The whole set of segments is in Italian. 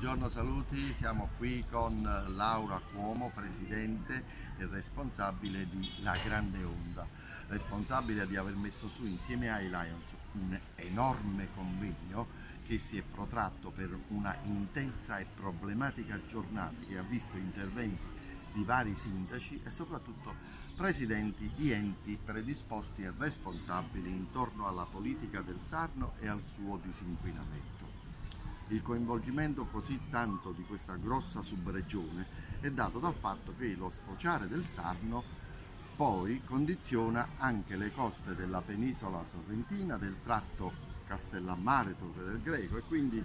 Buongiorno, saluti, siamo qui con Laura Cuomo, presidente e responsabile di La Grande Onda, responsabile di aver messo su insieme ai Lions un enorme convegno che si è protratto per una intensa e problematica giornata che ha visto interventi di vari sindaci e soprattutto presidenti di enti predisposti e responsabili intorno alla politica del Sarno e al suo disinquinamento. Il coinvolgimento così tanto di questa grossa subregione è dato dal fatto che lo sfociare del Sarno poi condiziona anche le coste della penisola sorrentina, del tratto Castellammare, Torre del Greco e quindi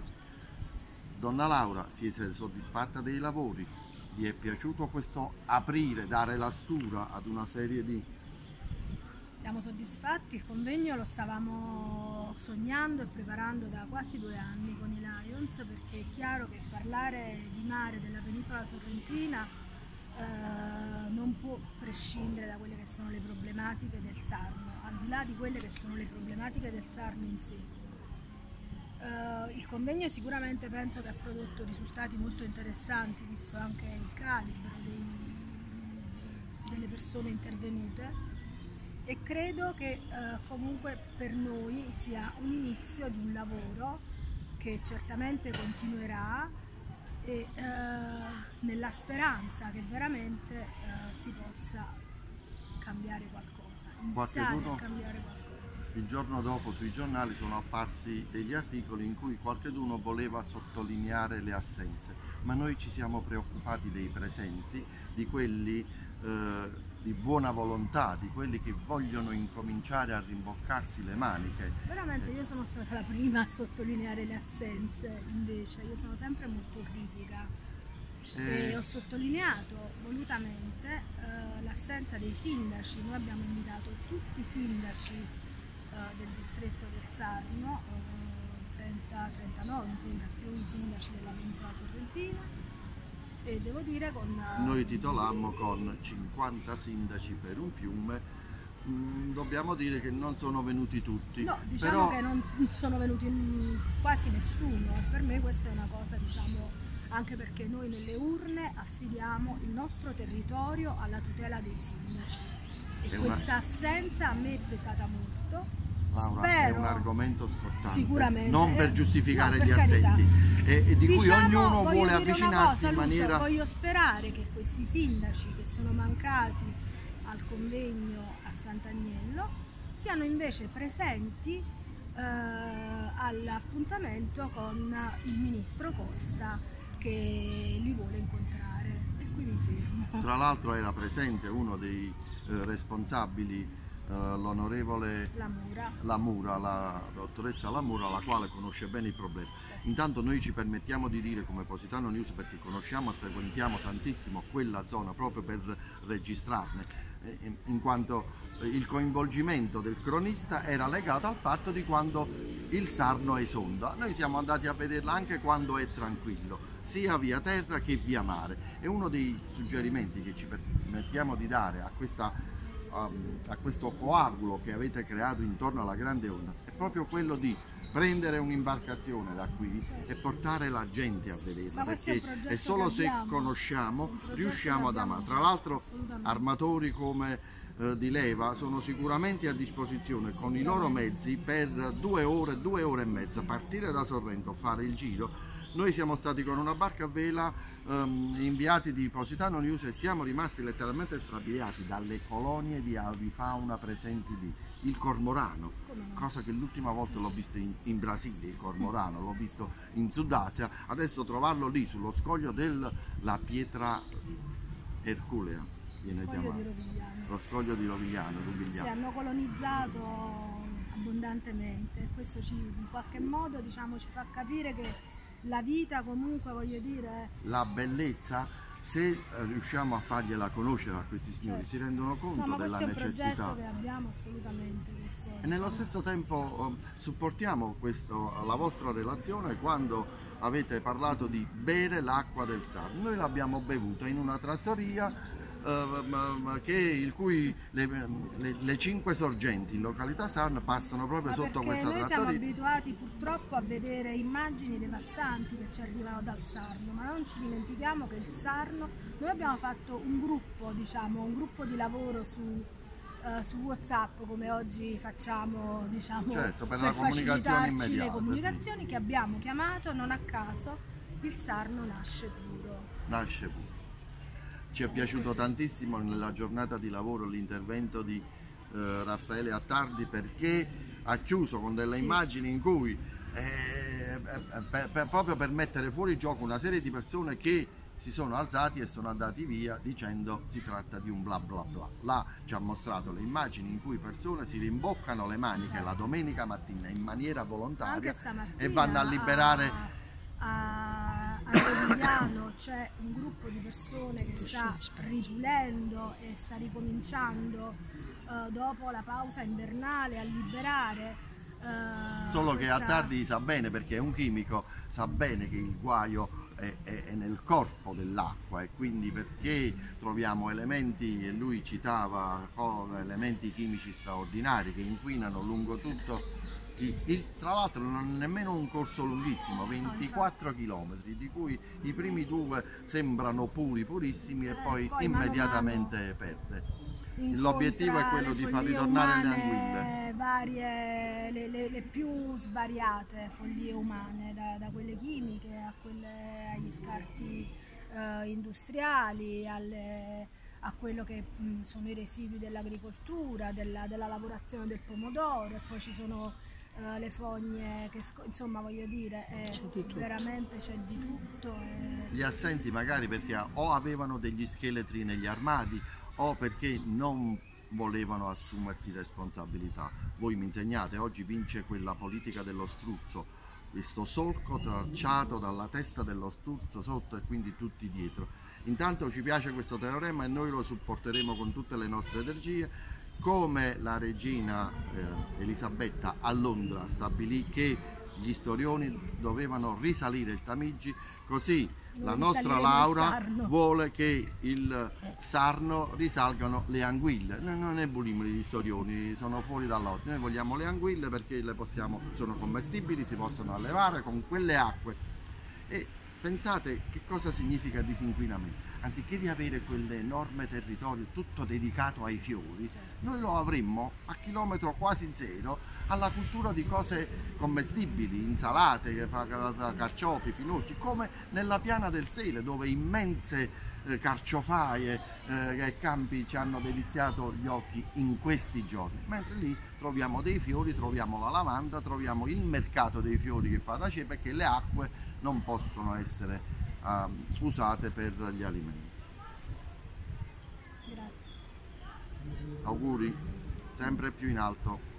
Donna Laura siete soddisfatta dei lavori? Vi è piaciuto questo aprire, dare la stura ad una serie di siamo soddisfatti, il convegno lo stavamo sognando e preparando da quasi due anni con i Lions perché è chiaro che parlare di mare della penisola sorrentina eh, non può prescindere da quelle che sono le problematiche del Sarno, al di là di quelle che sono le problematiche del Sarno in sé. Uh, il convegno sicuramente penso che ha prodotto risultati molto interessanti, visto anche il calibro dei, delle persone intervenute e credo che eh, comunque per noi sia un inizio di un lavoro che certamente continuerà e eh, nella speranza che veramente eh, si possa cambiare qualcosa, iniziare a cambiare qualcosa. Il giorno dopo sui giornali sono apparsi degli articoli in cui qualcuno voleva sottolineare le assenze, ma noi ci siamo preoccupati dei presenti, di quelli eh, di buona volontà, di quelli che vogliono incominciare a rimboccarsi le maniche. Veramente io sono stata la prima a sottolineare le assenze, invece io sono sempre molto critica. E, e ho sottolineato volutamente eh, l'assenza dei sindaci, noi abbiamo invitato tutti i sindaci eh, del distretto del Sarno, eh, 30-39 mi sembra più i sindaci della penisola sorrentina e devo dire con... Eh, Noi titolammo con 50 sindaci per un fiume, mm, dobbiamo dire che non sono venuti tutti. No, diciamo però... che non sono venuti quasi nessuno. E per me questa è una cosa, diciamo, anche perché noi nelle urne affidiamo il nostro territorio alla tutela dei sindaci. E questa assenza a me è pesata molto Laura, Spero, è un argomento scottante, sicuramente. non per giustificare no, per gli assenti e, e, di diciamo, cui ognuno vuole avvicinarsi cosa, in maniera... Lucio, voglio sperare che questi sindaci che sono mancati al convegno a Sant'Agnello siano invece presenti eh, all'appuntamento con il ministro Costa che li vuole incontrare e qui mi fermo. Tra l'altro era presente uno dei eh, responsabili l'onorevole Lamura. Lamura, la dottoressa Lamura, la quale conosce bene il problema. Intanto noi ci permettiamo di dire come Positano News perché conosciamo e frequentiamo tantissimo quella zona proprio per registrarne, eh, in quanto il coinvolgimento del cronista era legato al fatto di quando il Sarno esonda. Noi siamo andati a vederla anche quando è tranquillo, sia via terra che via mare. E uno dei suggerimenti che ci permettiamo di dare a questa a, a questo coagulo che avete creato intorno alla grande onda è proprio quello di prendere un'imbarcazione da qui e portare la gente a vederla perché è solo se conosciamo riusciamo ad amare. Tra l'altro armatori come eh, di leva sono sicuramente a disposizione con i loro mezzi per due ore, due ore e mezza partire da Sorrento, fare il giro noi siamo stati con una barca a vela um, inviati di Positano News e siamo rimasti letteralmente strabiliati dalle colonie di avifauna presenti lì. Il cormorano, cosa che l'ultima volta l'ho visto in, in, Brasile, il cormorano, l'ho visto in Sud Asia, adesso trovarlo lì sullo scoglio della pietra erculea viene chiamato. Lo scoglio di Rovigliano. Sì, hanno colonizzato abbondantemente, questo ci, in qualche modo diciamo, ci fa capire che la vita comunque voglio dire... La bellezza, se riusciamo a fargliela conoscere a questi signori, certo. si rendono conto no, della necessità. che abbiamo assolutamente. E nello stesso tempo um, supportiamo questo, la vostra relazione quando avete parlato di bere l'acqua del Sarno. Noi l'abbiamo bevuta in una trattoria che, il cui le, le, le, cinque sorgenti in località Sarno passano proprio Ma sotto questa trattoria. Noi siamo abituati purtroppo a vedere immagini devastanti che ci arrivano dal Sarno, ma non ci dimentichiamo che il Sarno, noi abbiamo fatto un gruppo, diciamo, un gruppo di lavoro su uh, su Whatsapp come oggi facciamo diciamo, certo, per, per comunicazione le comunicazioni sì. che abbiamo chiamato non a caso il Sarno nasce puro. Nasce puro. Ci è piaciuto tantissimo nella giornata di lavoro l'intervento di eh, Raffaele Attardi perché ha chiuso con delle sì. immagini in cui eh, per, per, proprio per mettere fuori gioco una serie di persone che si sono alzati e sono andati via dicendo si tratta di un bla bla bla. Là ci ha mostrato le immagini in cui persone si rimboccano le maniche la domenica mattina in maniera volontaria e vanno a liberare... A, a Rovigliano c'è un gruppo di persone che sta ripulendo e sta ricominciando uh, dopo la pausa invernale a liberare Uh, Solo questa... che a tardi sa bene perché è un chimico, sa bene che il guaio è, è, è nel corpo dell'acqua e quindi perché troviamo elementi, e lui citava elementi chimici straordinari che inquinano lungo tutto il, il, tra l'altro non è nemmeno un corso lunghissimo, 24 km, di cui i primi due sembrano puri, purissimi e eh, poi, poi immediatamente mano perde. L'obiettivo è quello di far ritornare le anguille. Varie, le, le, le, più svariate follie umane, da, da quelle chimiche a quelle, agli scarti eh, industriali, alle, a quello che mh, sono i residui dell'agricoltura, della, della, lavorazione del pomodoro e poi ci sono uh, le fogne che insomma voglio dire eh, veramente c'è di tutto. E... Gli assenti magari perché o avevano degli scheletri negli armadi o perché non volevano assumersi responsabilità. Voi mi insegnate, oggi vince quella politica dello struzzo, questo solco tracciato dalla testa dello struzzo sotto e quindi tutti dietro. Intanto ci piace questo teorema e noi lo supporteremo con tutte le nostre energie, come la regina eh, Elisabetta a Londra stabilì che gli storioni dovevano risalire il Tamigi, così la nostra Laura vuole che il sarno risalgano le anguille. Noi non ne vogliamo gli storioni, sono fuori dall'otto. Noi vogliamo le anguille perché le possiamo, sono commestibili, si possono allevare con quelle acque. E pensate che cosa significa disinquinamento. Anziché di avere quell'enorme territorio tutto dedicato ai fiori, noi lo avremmo a chilometro quasi zero alla cultura di cose commestibili, insalate, carciofi, finocchi, come nella piana del Sele dove immense eh, carciofaie eh, e campi ci hanno deliziato gli occhi in questi giorni, mentre lì troviamo dei fiori, troviamo la lavanda, troviamo il mercato dei fiori che fa da ceppa perché le acque non possono essere uh, usate per gli alimenti. Grazie. Auguri, sempre più in alto.